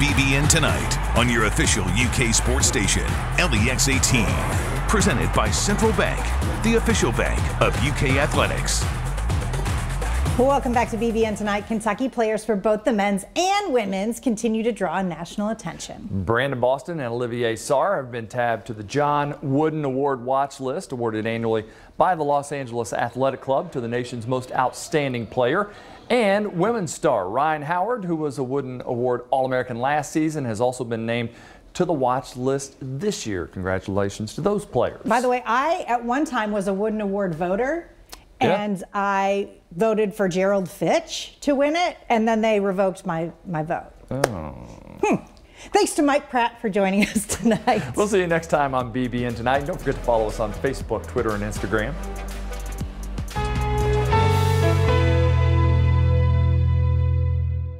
BBN Tonight on your official UK sports station, LEX 18. Presented by Central Bank, the official bank of UK athletics. Welcome back to BBN Tonight. Kentucky players for both the men's and women's continue to draw national attention. Brandon Boston and Olivier Sarr have been tabbed to the John Wooden Award watch list, awarded annually by the Los Angeles Athletic Club to the nation's most outstanding player. And women's star Rhyne Howard, who was a Wooden Award All-American last season, has also been named to the watch list this year. Congratulations to those players. By the way, I at one time was a Wooden Award voter. Yeah. And I voted for Gerald Fitch to win it, and then they revoked my, my vote. Oh. Hmm. Thanks to Mike Pratt for joining us tonight. We'll see you next time on BBN Tonight. Don't forget to follow us on Facebook, Twitter, and Instagram.